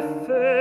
effetto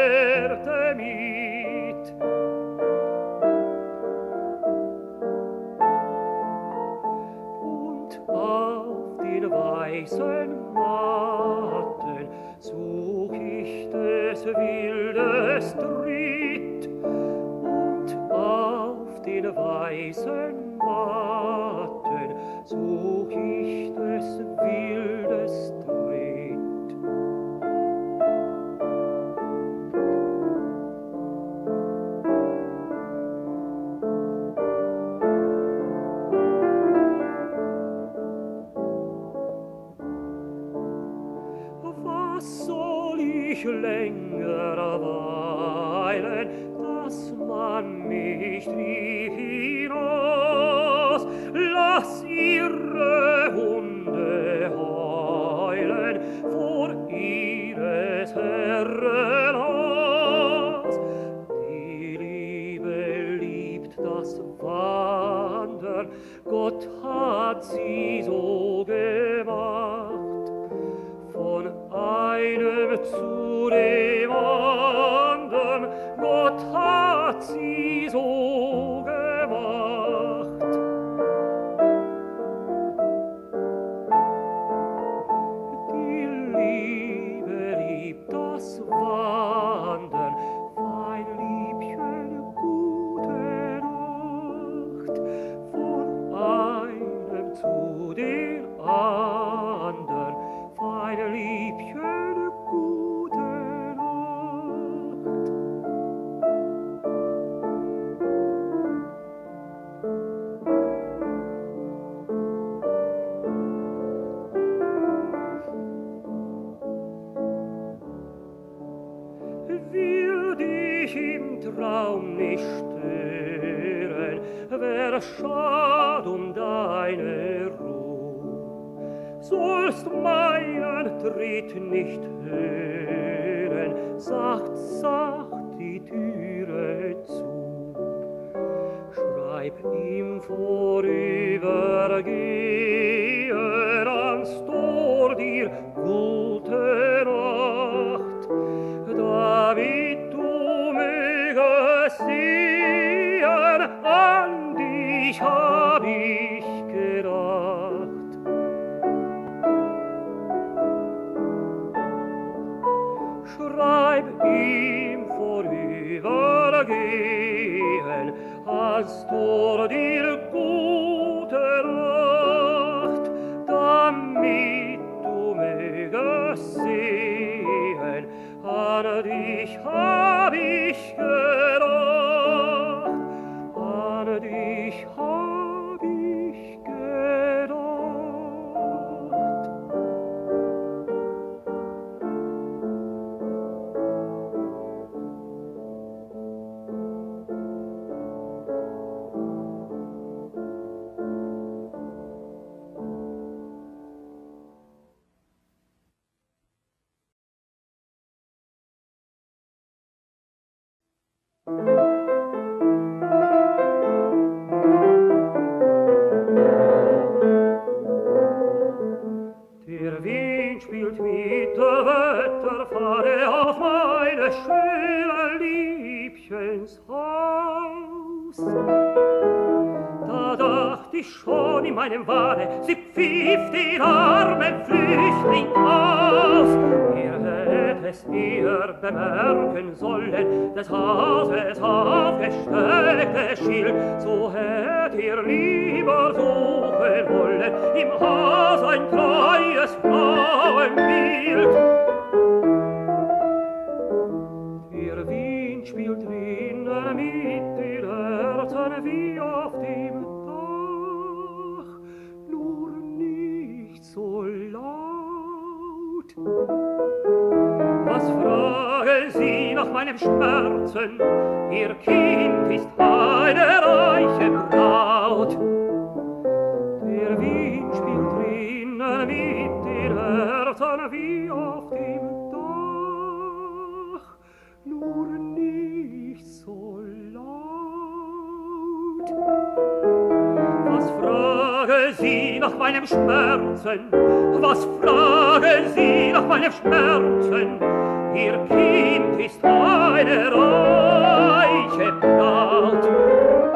Haus. Da dacht ich schon in meinem Wahne, sie pfiff den armen Flüchtling aus. Ihr hätt es ihr bemerken sollen, des Hases aufgesteckte Schild, so hätt ihr lieber suchen wollen, im Haus ein treues Frauenbild. spielt fragen Sie nach meinem Schmerzen? Ihr Kind ist eine reiche Braut. Der Wind spielt drinnen mit den Herzen wie auf dem Dach, nur nicht so laut. Was fragen Sie nach meinem Schmerzen? Was fragen Sie nach meinem Schmerzen? ihr Kind ist eine reiche Braut.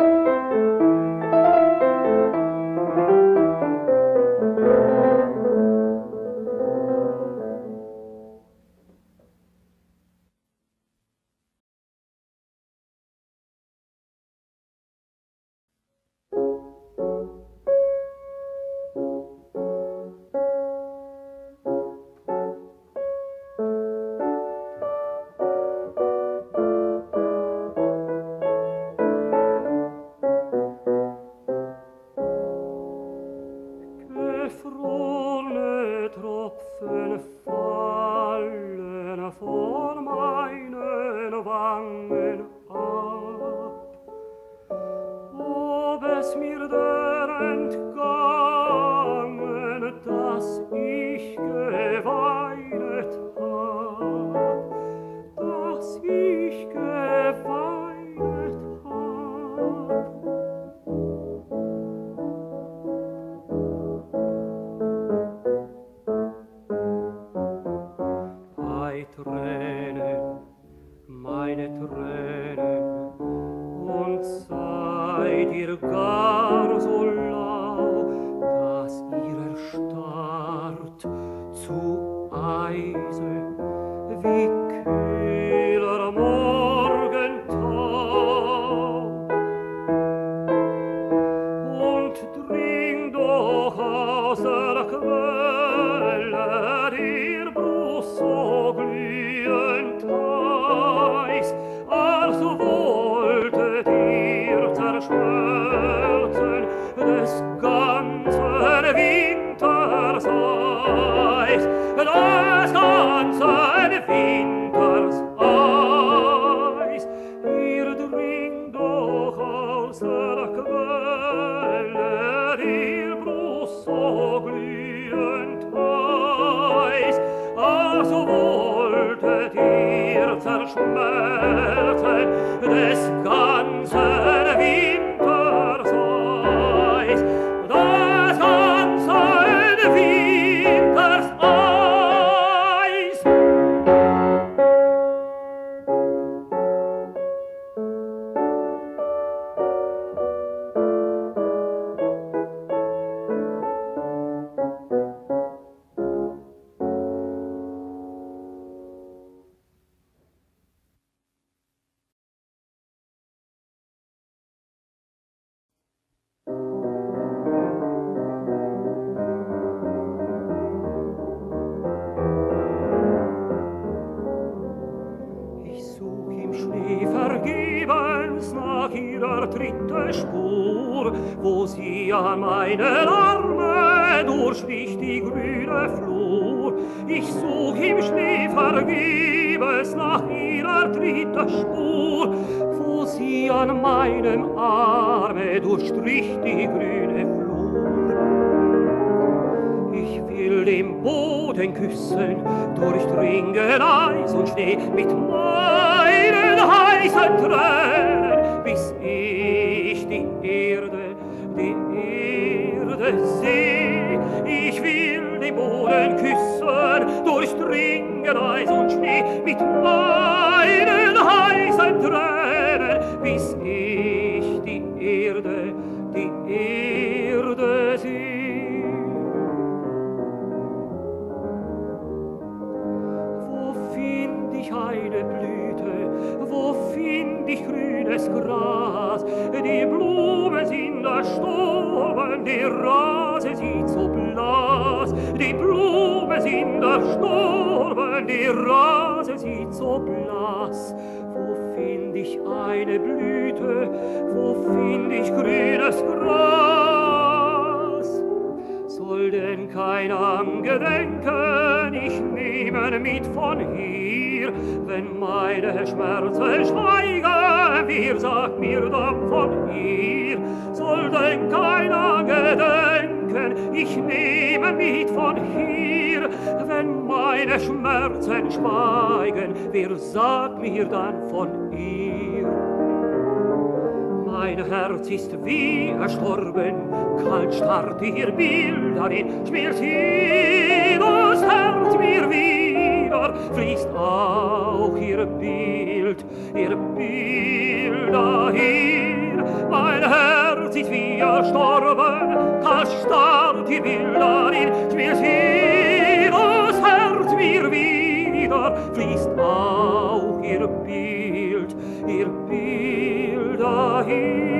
Spur, wo sie an meinen Arme durchsticht die grüne Flur. Ich such im Schnee vergebens nach ihrer dritte Spur, wo sie an meinem Arme durchstrich die grüne Flur. Ich will den Boden küssen, durchdringen Eis und Schnee mit meinen heißen Tränen, bis ich die Erde, die Erde seh. Ich will den Boden küssen, durchdringen Eis und grünes Gras? Soll denn kein Angedenken ich nehmen mit von hier, wenn meine Schmerzen schweigen, wer sagt mir dann von hier? Soll denn keiner gedenken, ich nehme mit von hier, wenn meine Schmerzen schweigen, wer sagt mir dann von ihr? Mein Herz ist wie erstorben, kalt starrt ihr Bild darin, schmiert jedes Herz mir wieder, fließt auch ihr Bild, ihr Bild dahin. Mein Herz ist wie erstorben, kalt starrt ihr Bild darin, schmiert jedes Herz mir wieder, fließt auch ihr Bild, ihr Bild dahin.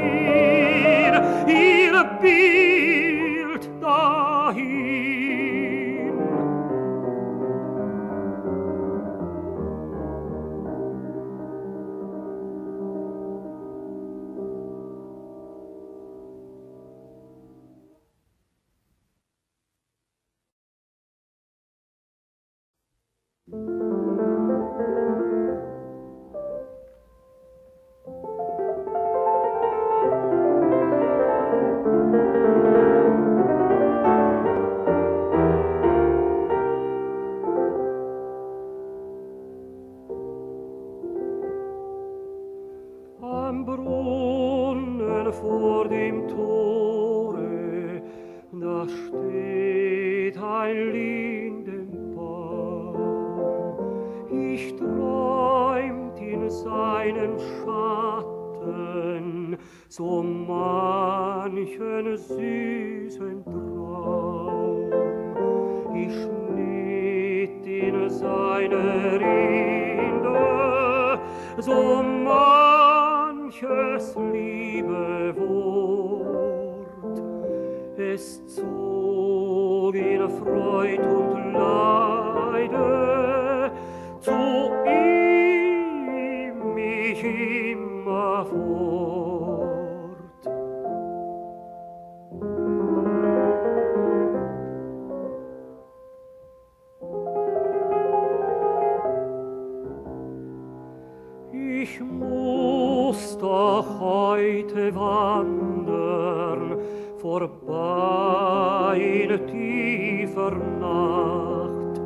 Wandern vorbei in tiefer Nacht.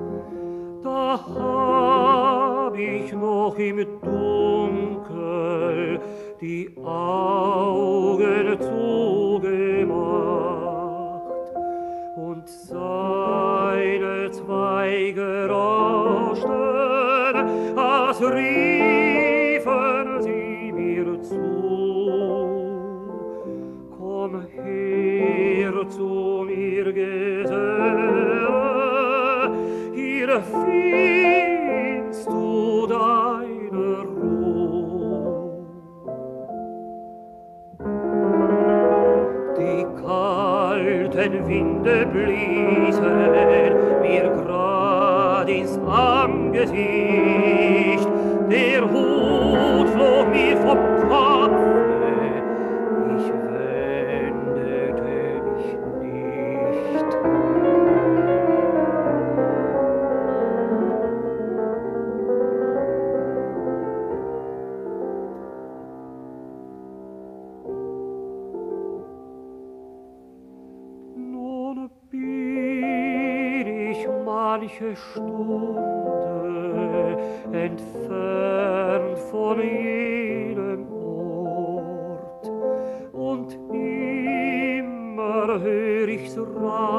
Da hab ich noch im Dunkel die Augen zugemacht und seine Zweige rauschten, als riefen ihr zu mir gesehre, hier findest du deine Ruhe. Die kalten Winde bliesen mir grad ins Angesicht, der Hohe manche Stunde entfernt von jenem Ort. Und immer hör ich's rauschen,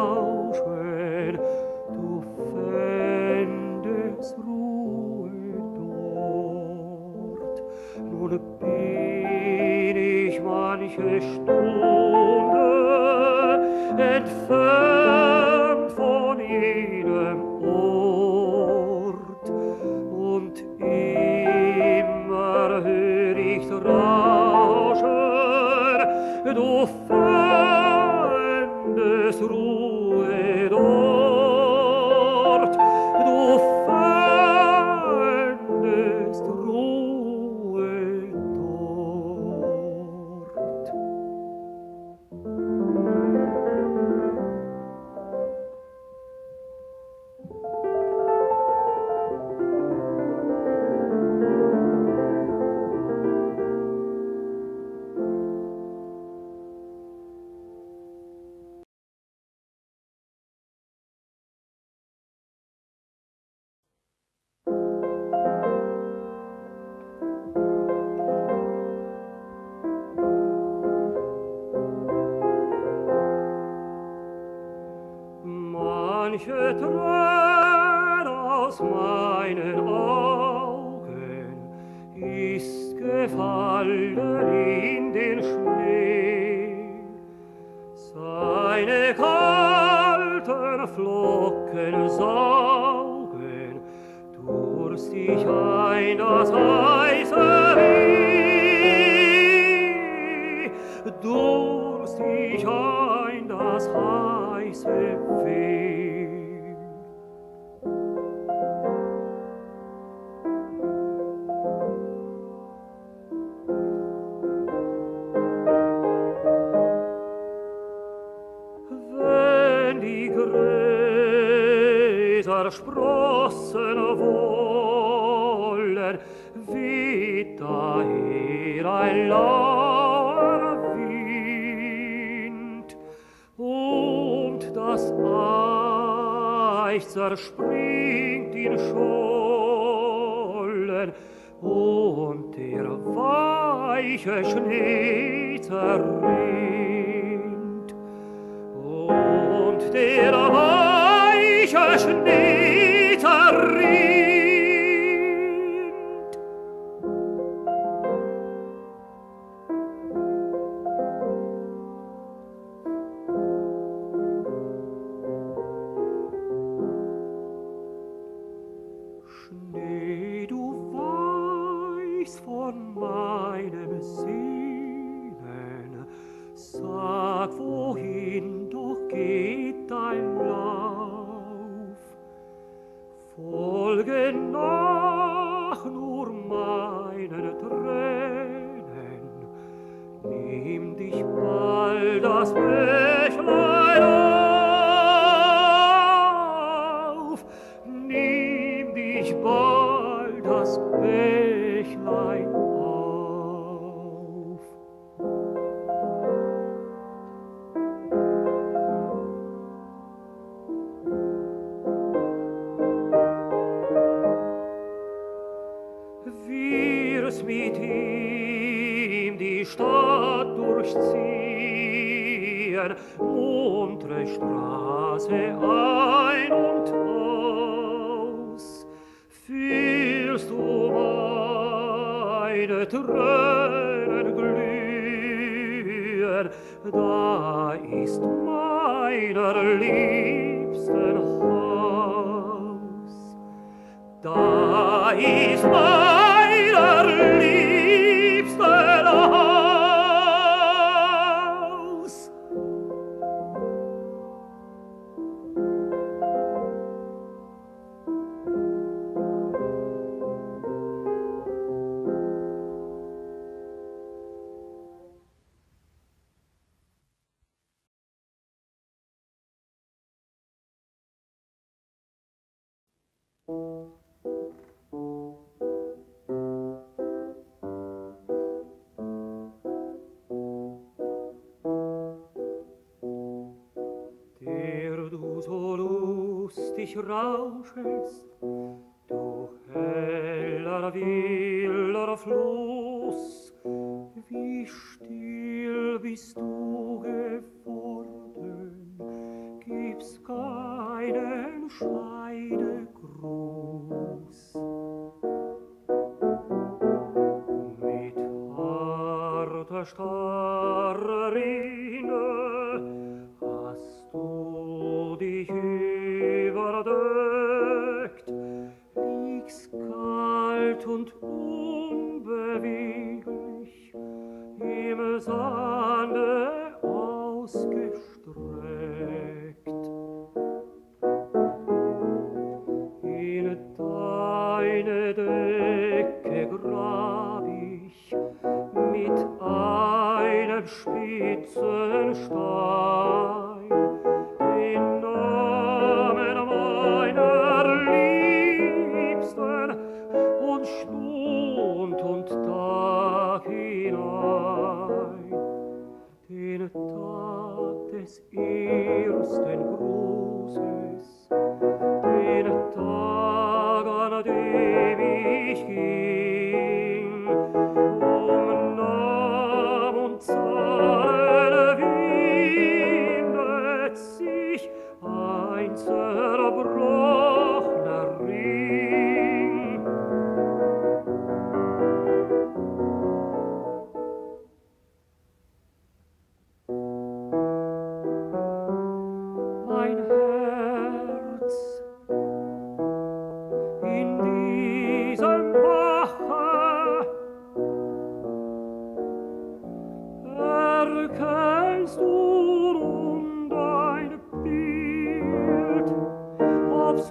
dich rauschest, du heller, wilder Flug.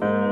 yourself.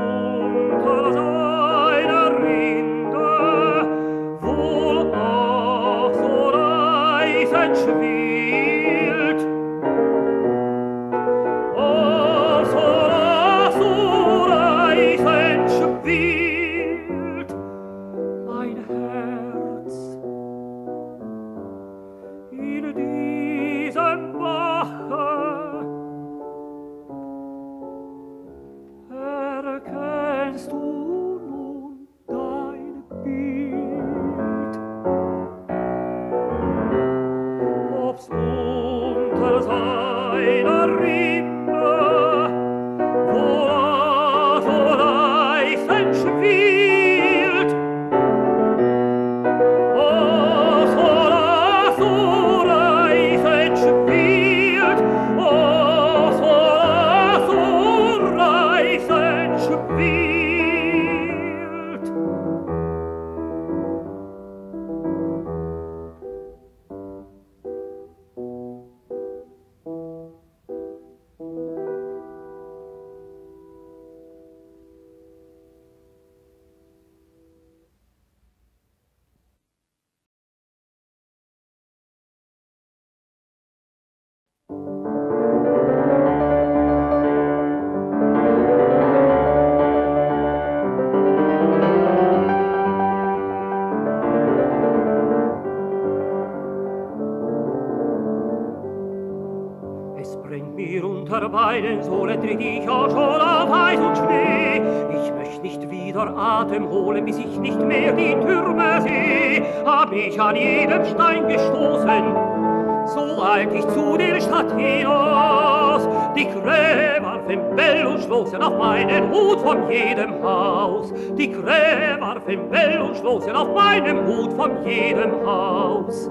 Jedem Haus. Die Krähe warfen Bell und schlossen auf meinem Hut von jedem Haus.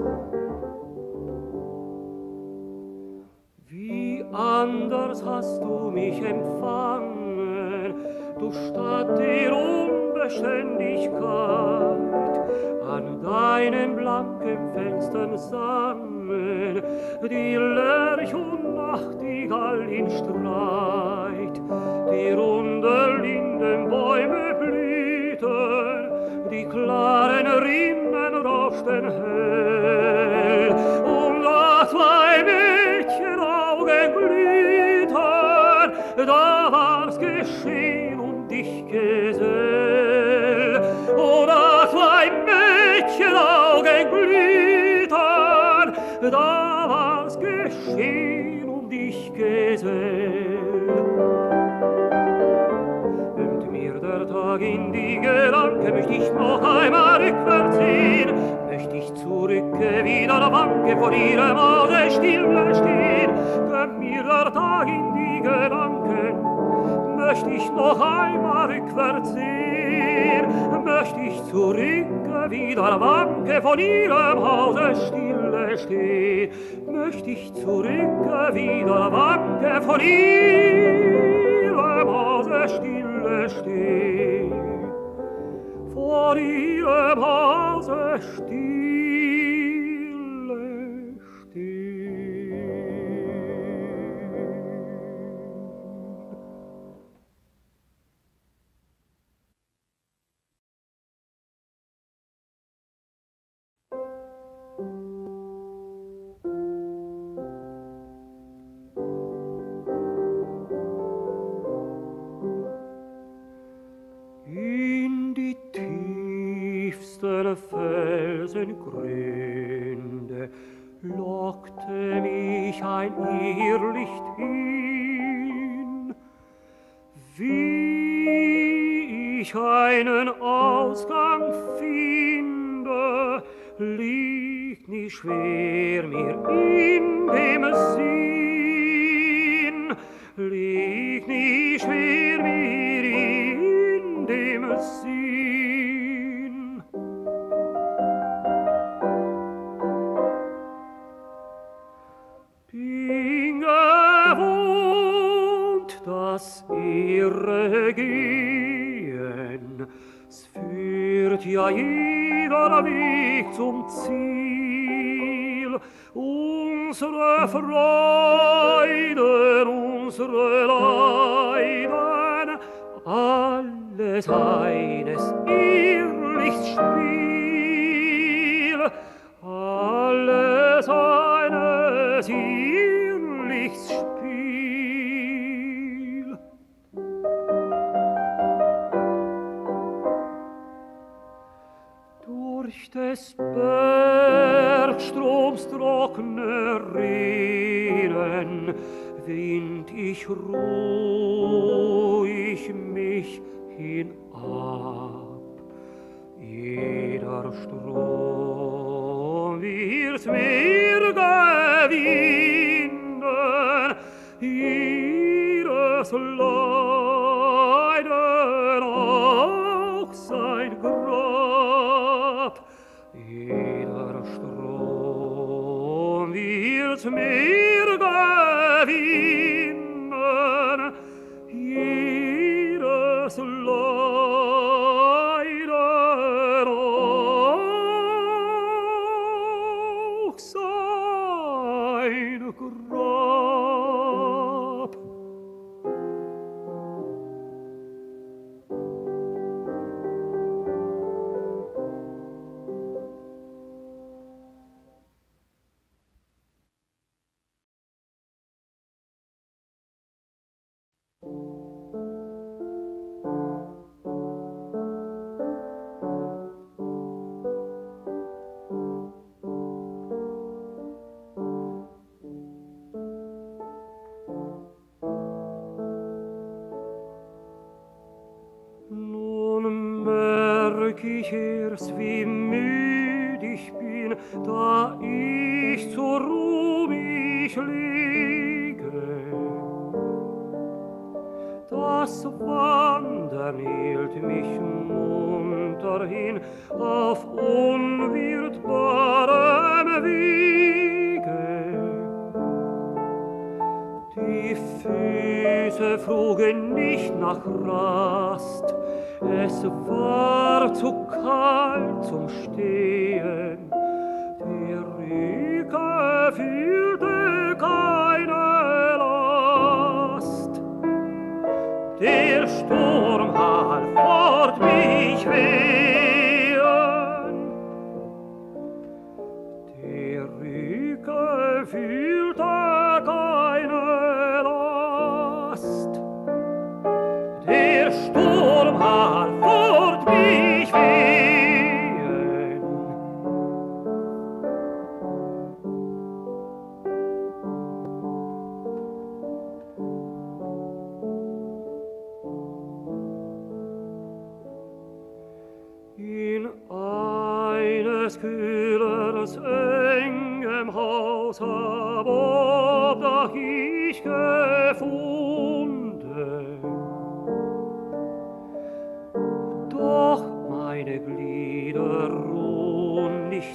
anders hast du mich empfangen, du Stadt der Unbeständigkeit. An deinen blanken Fenstern sangen die Lerch und Nachtigall in Streit. Die runde Lindenbäume blühten, die klaren Rinnen rauschten hell. Esel. Und mir der Tag in die Gedanke möcht ich noch einmal rückwärts sehen, möcht ich zurücke wieder der Wanke vor ihrem Hause stille stehen, denn mir der Tag in die Gedanke möcht ich noch einmal rückwärts sehen möcht ich zurück wieder wanke von ihrem Hause stille steh möcht ich zurück wieder wanke von ihrem Hause stille steh vor ihrem Hause stille Felsengründe lockte mich ein Irrlicht hin. Wie ich einen Ausgang finde, liegt nicht schwer mir in dem Sinn, liegt nicht schwer mir in dem Sinn. regien. Es führt ja jeder Weg zum Ziel. Unsere Freuden unsere Leiden alles eines ihr Lichtspiel alles eines ihr Bergstroms Rinnen wind ich ruhig mich hinab. Jeder Strom wird mir Socorro.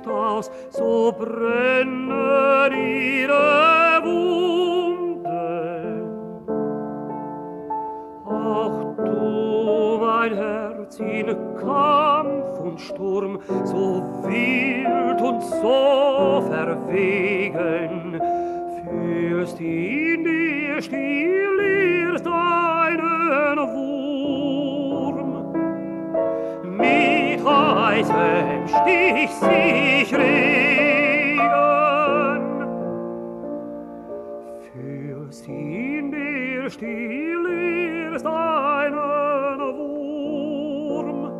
Nicht aus, so brennen ihre Wunden. Auch du, mein Herz, in Kampf und Sturm, so wild und so verwegen, fühlst in heißem Stich sich regen, fühlst in dir still erst einen Wurm.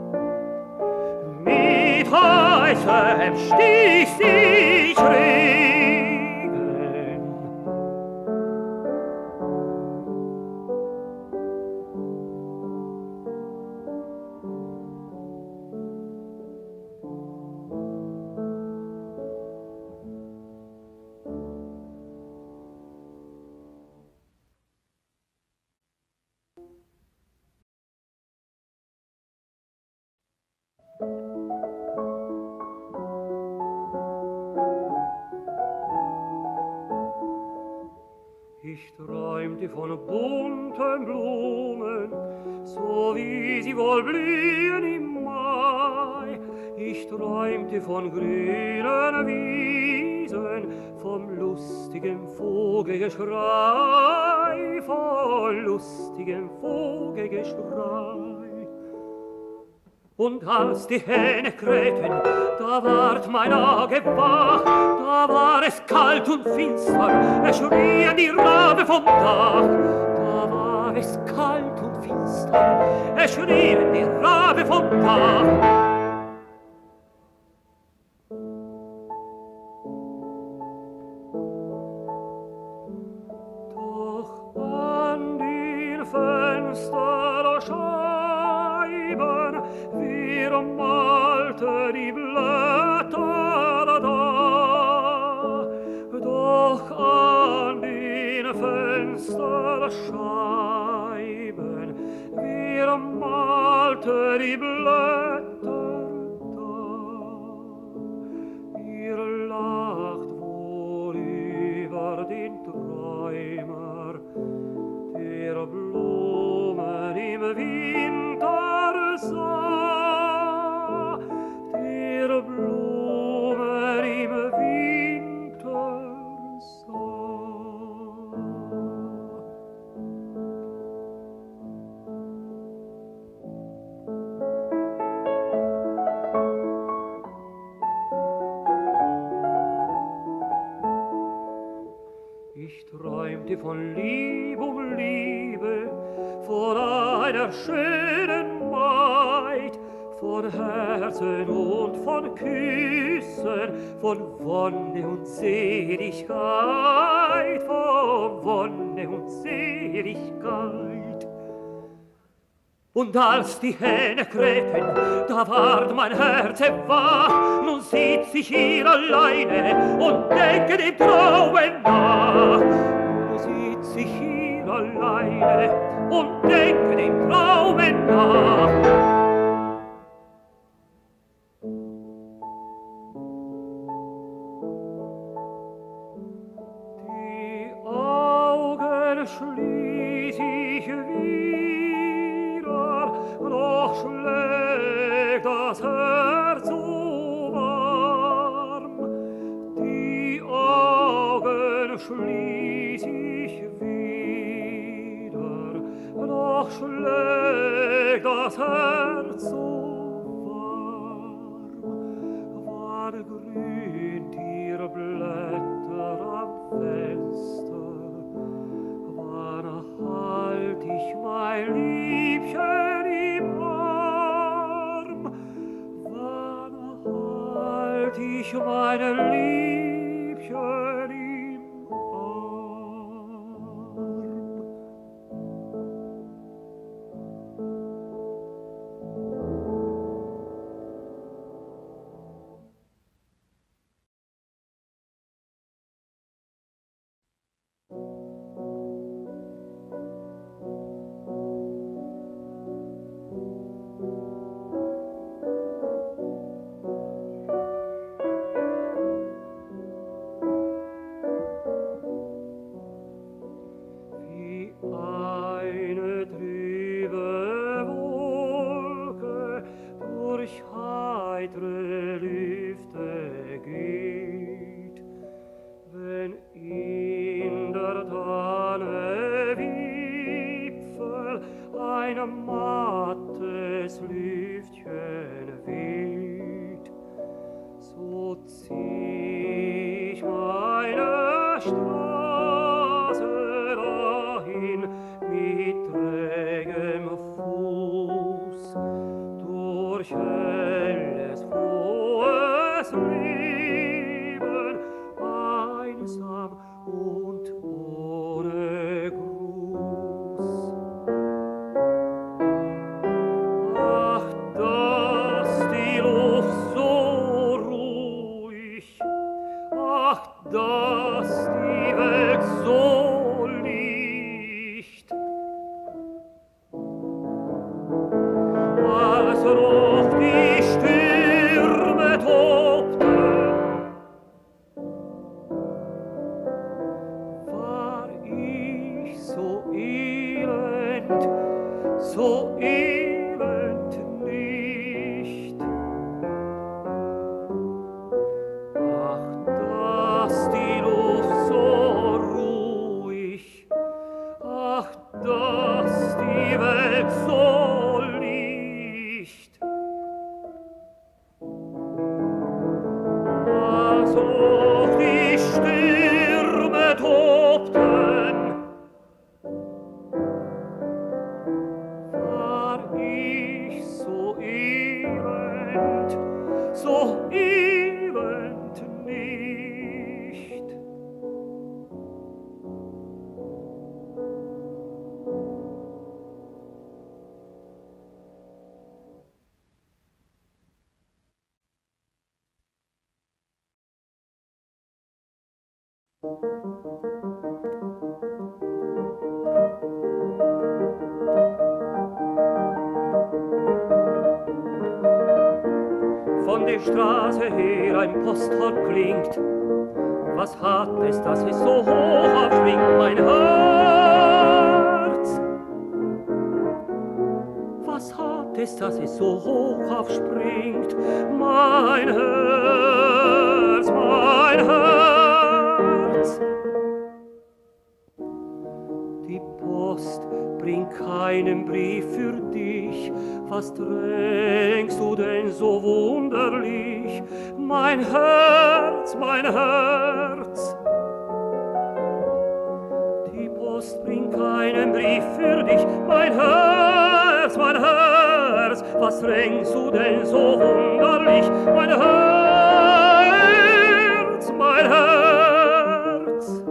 Mit weißem Stich sich regen. als die Hähne krähten, da ward mein Auge wach, da war es kalt und finster, es schrien die Rabe vom Dach. Da war es kalt und finster, es schrien die Rabe vom Dach. als die Hähne krähten, da ward mein Herz wach. Nun sitz ich hier alleine und denke dem Trauen nach. Nun sitz ich hier alleine verschließ ich wieder, noch schlägt das Herz so warm, war grün ihre Blätter am Fenster, wann halt ich mein Liebchen im Arm, war halt ich meine Liebchen was ringst du denn so wunderlich, mein Herz, mein Herz?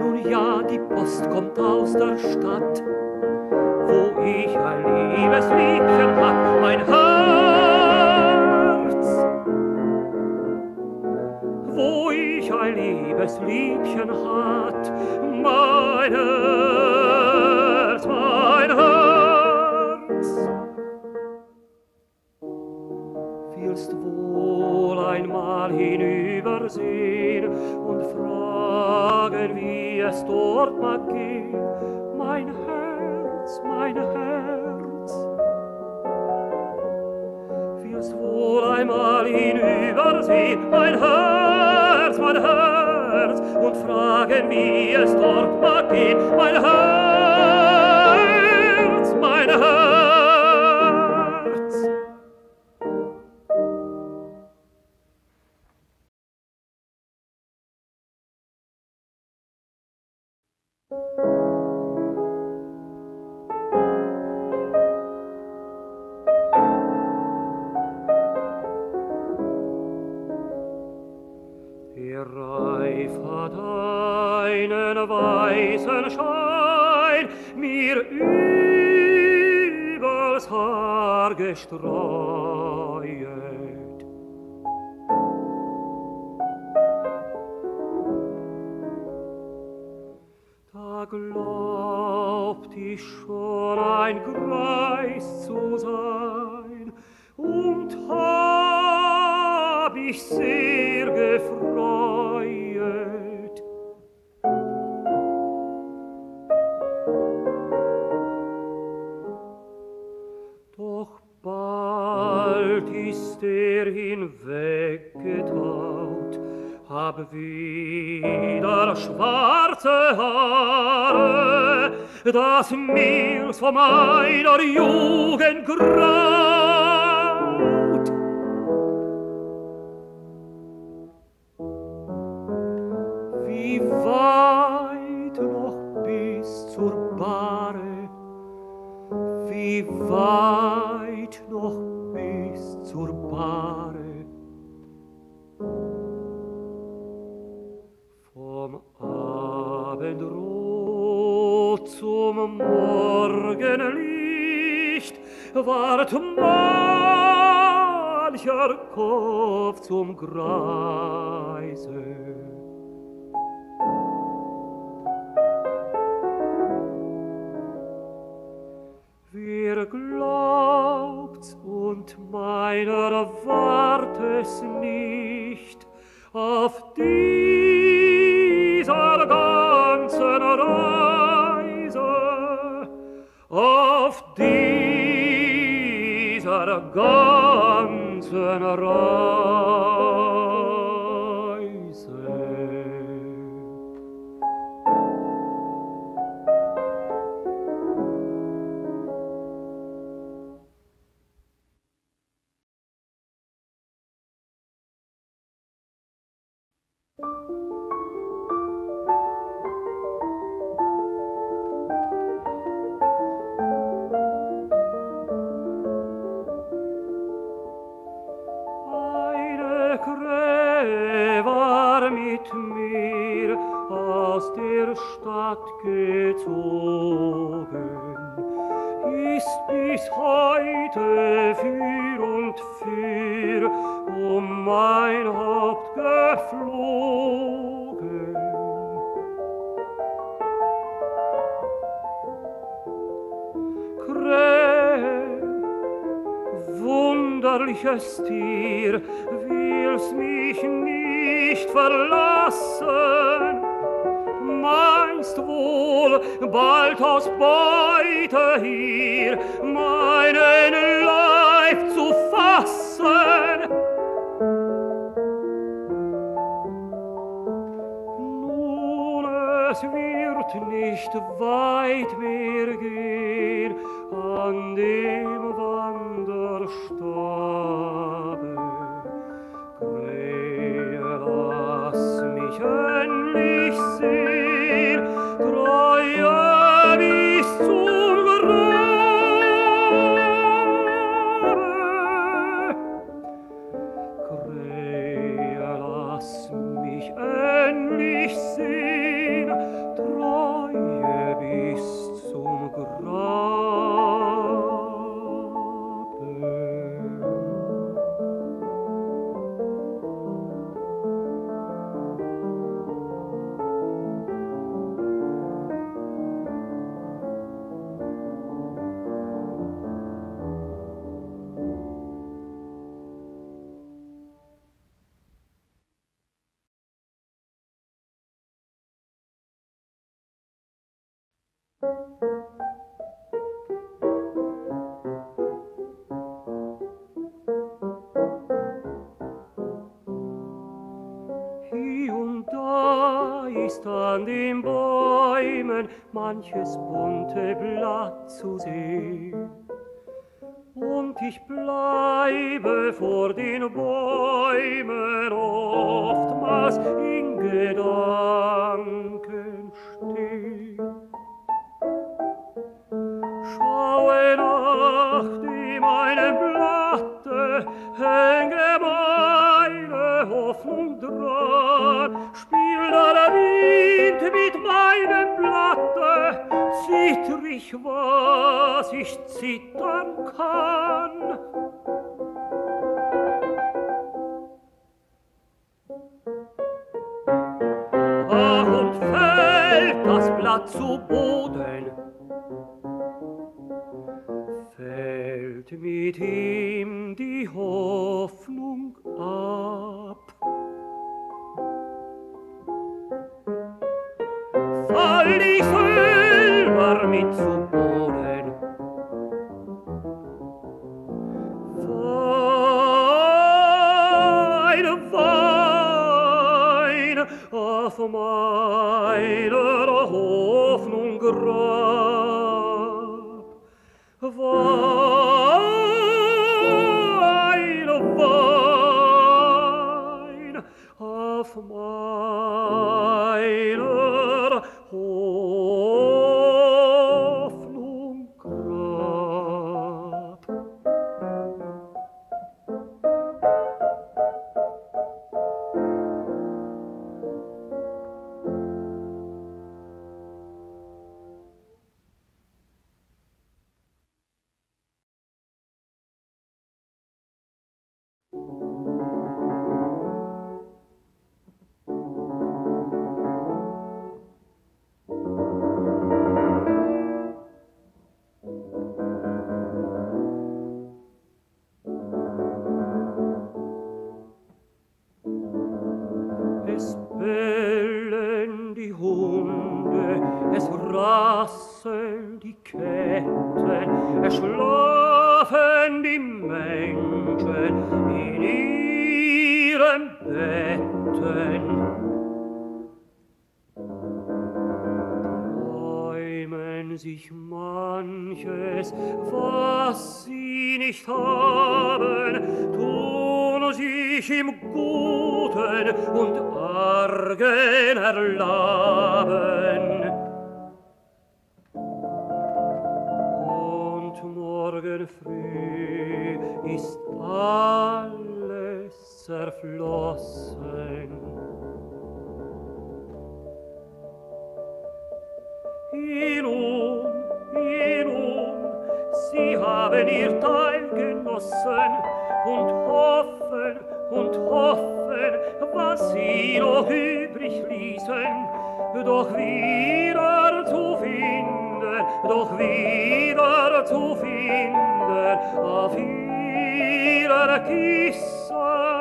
Nun ja, die Post kommt aus der Stadt, wo ich ein liebes Liebchen hab, mein Herz. liebchen hat meine fragen, wie es dort mag gehen, weil Doch bald ist er hinweggetaut, hab wieder schwarze Haare, das mir von meiner Jugend graut. um mein Haupt geflogen. Krähe, wunderliches Tier, willst mich nicht verlassen, meinst wohl, bald aus Beute hier meinen virtuous nicht zittern kann. Warum fällt das Blatt zu Boden, fällt mit ihm. Lande, es rasseln die Ketten, es schlafen die Menschen in ihren Betten. Träumen sich manches, was sie nicht haben, tun sich im Guten, Sorgen und Argen erlaben. Und morgen früh ist alles zerflossen. Ilum, ilum, sie haben ihr Teil genossen und hoffen, und hoffen, was sie noch übrig ließen, doch wieder zu finden, doch wieder zu finden, auf ihrer Kissen.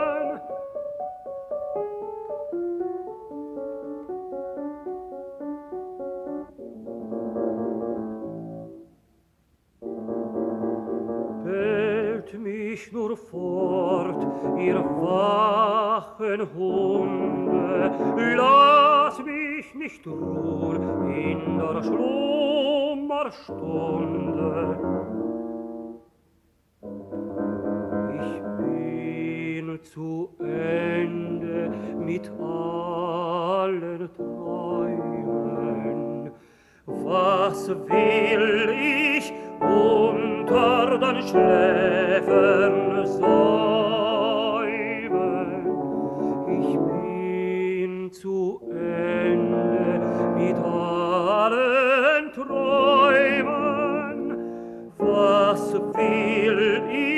ihr wachen Hunde, lass mich nicht ruhen in der Schlummerstunde. Ich bin zu Ende mit allen Träumen, was will ich unter den Schläfen sein? zu Ende mit allen Träumen. Was will ich?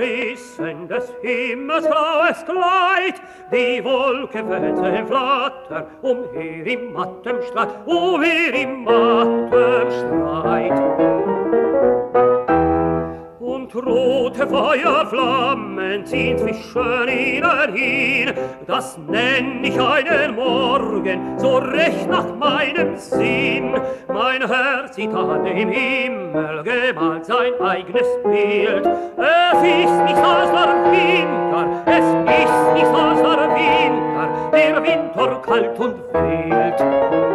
Verrissen des Himmels graues Kleid, die Wolke wette im Flatter, umher im mattem Streit, umher im mattem Streit. Und rote Feuerflammen ziehen zwischen ihnen hin. Das nenn ich einen Morgen, so recht nach meinem Sinn. Mein Herz sieht an dem Himmel gemalt sein eigenes Bild. Es ist nicht als der Winter, es ist nicht als der Winter, der Winter kalt und wild.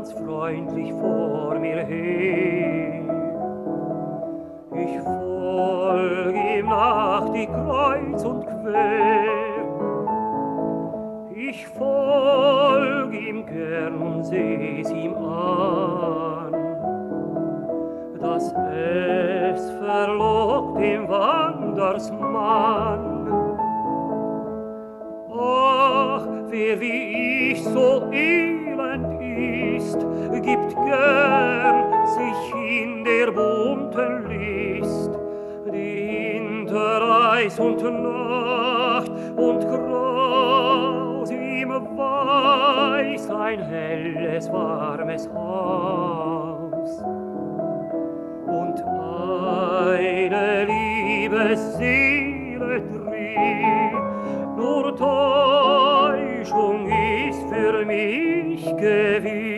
Ganz freundlich vor mir her. Ich folg ihm nach die Kreuz und quer. Ich folg ihm gern und seh's ihm an, dass es verlockt dem Wandersmann. Ach, wer wie ich so elend ist, ist, gibt gern sich in der bunten List, die hinter Eis und Nacht und Graus im Weiß ein helles, warmes Haus. Und eine liebe Seele drin, nur Täuschung ist für mich gewinn.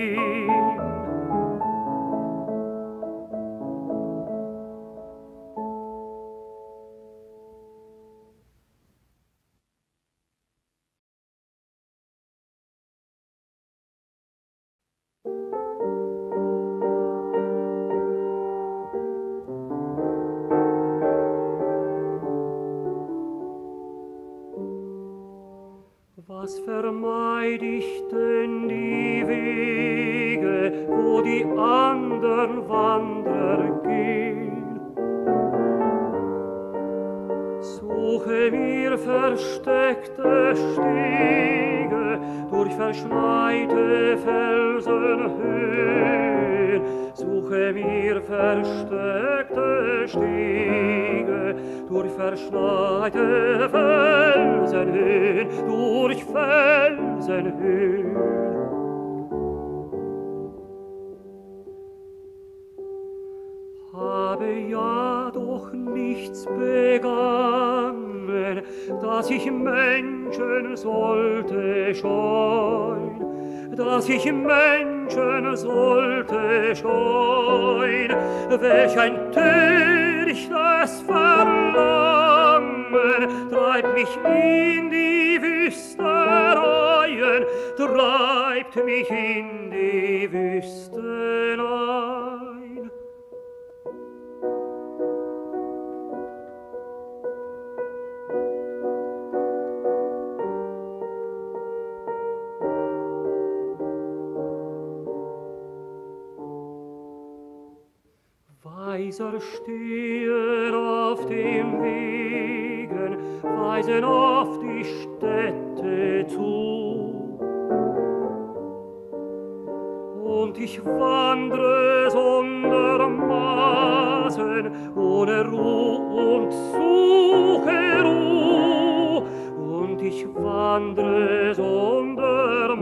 Weiser stehen auf dem Wegen, weisen auf die Städte. ich wandre sondermaßen ohne Ruhe und suche Ruh. und ich wandre sondermaßen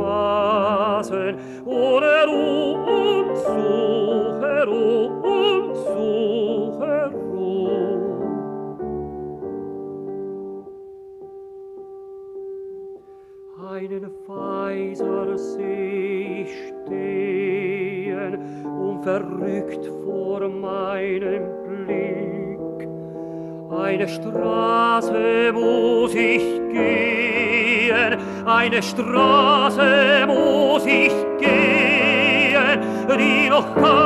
Eine Straße muss ich gehen, eine Straße muss ich gehen, die noch kann.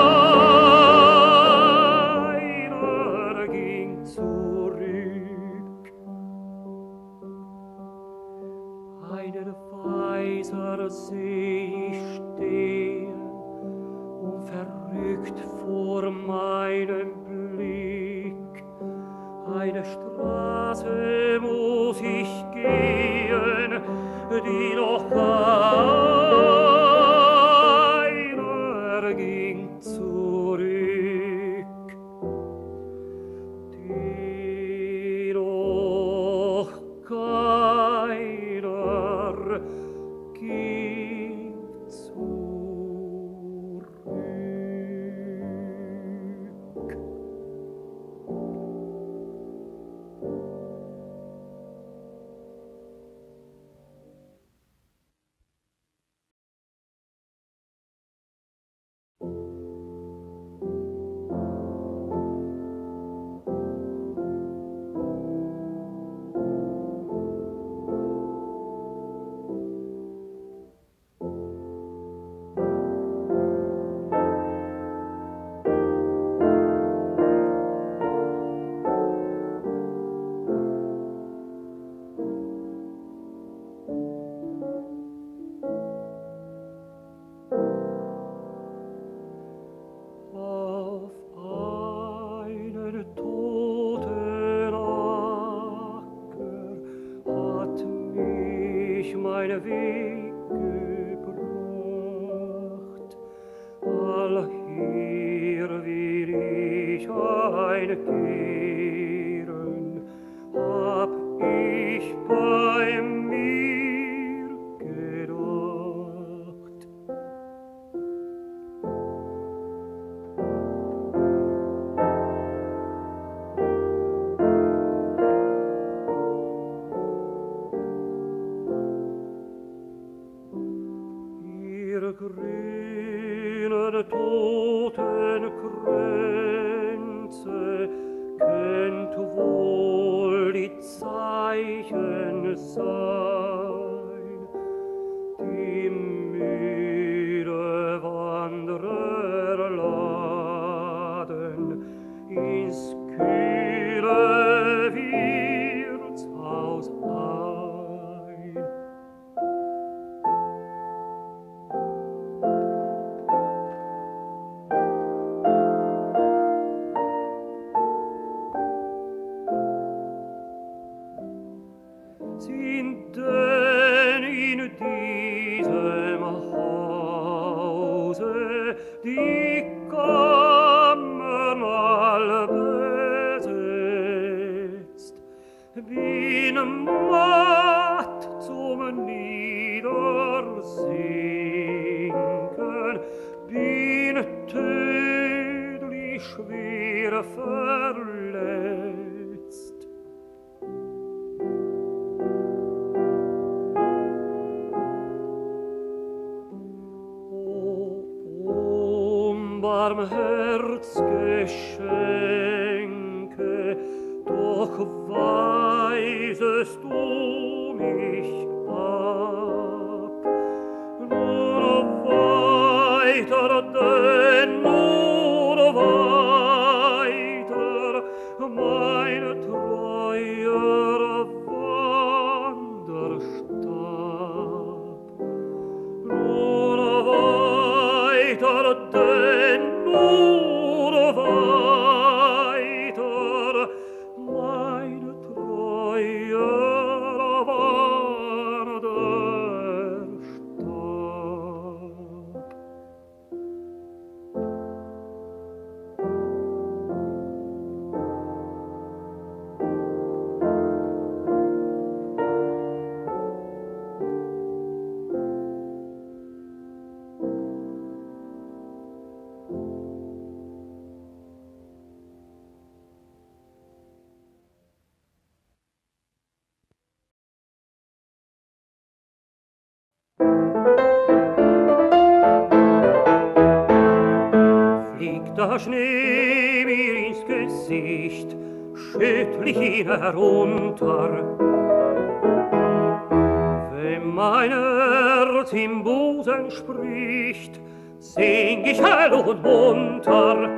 Herz im Busen spricht, sing ich hell und munter.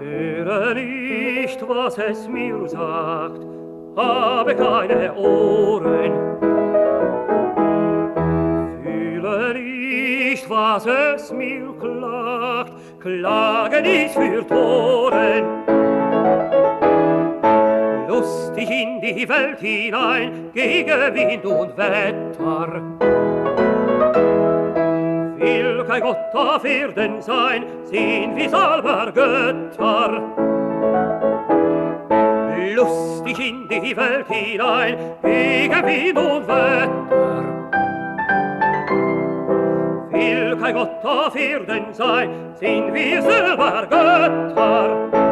Höre nicht, was es mir sagt, habe keine Ohren. Fühle nicht, was es mir klagt, klage nicht für Toren. In die Welt hinein, gegen Wind und Wetter. Will kein Gott auf Erden sein, sind wir selber Götter. Lustig in die Welt hinein, gegen Wind und Wetter. Will kein Gott auf Erden sein, sind wir selber Götter.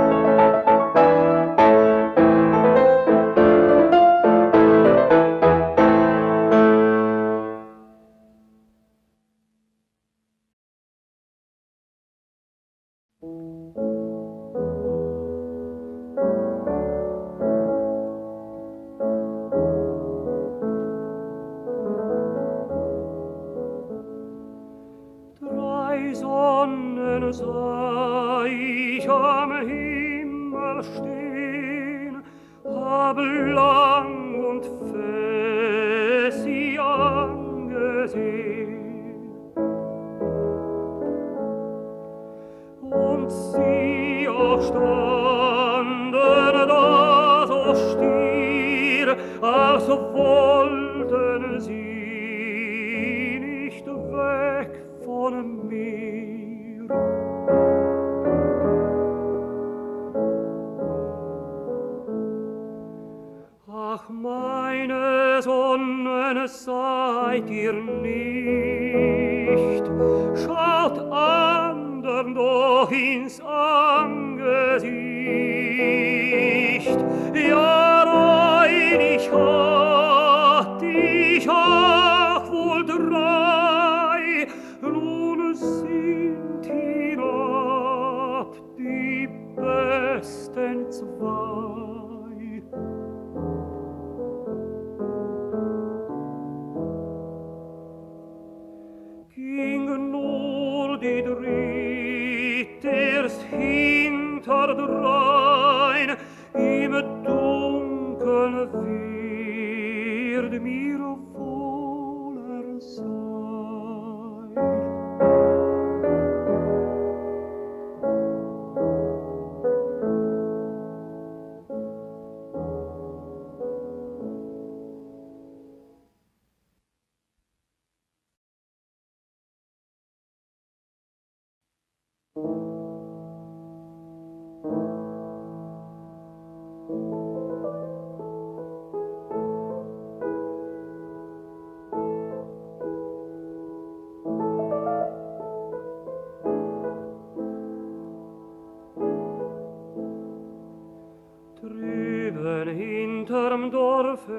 seid ihr nicht. Schaut andern doch ins Angesicht. Ja,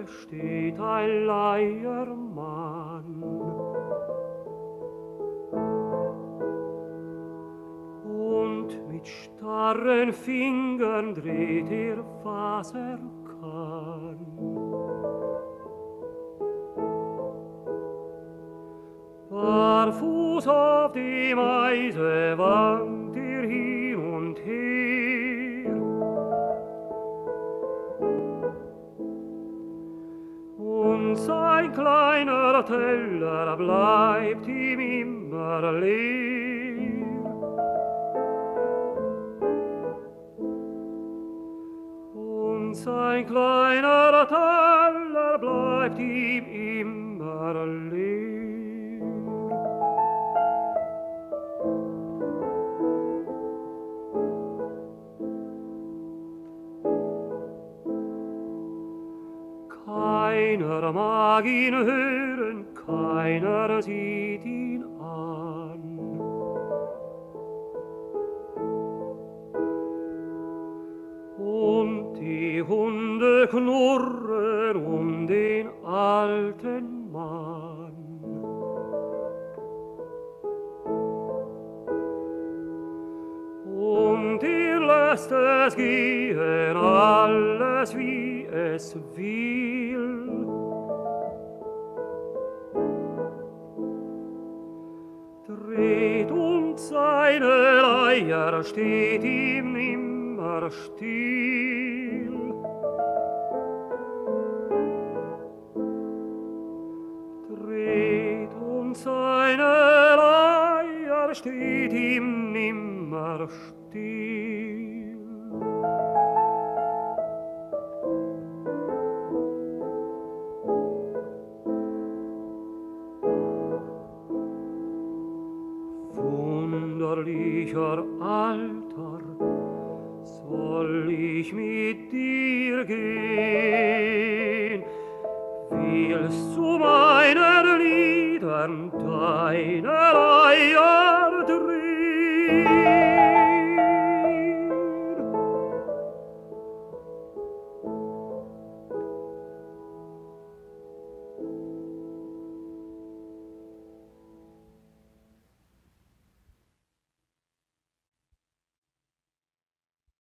steht ein Sein kleiner Teller bleibt ihm immer leer. Keiner mag ihn hören, keiner sieht knurren um den alten Mann. Und ihr lässt es gehen, alles wie es will. Dreht und seine Leier steht ihm nimmer still.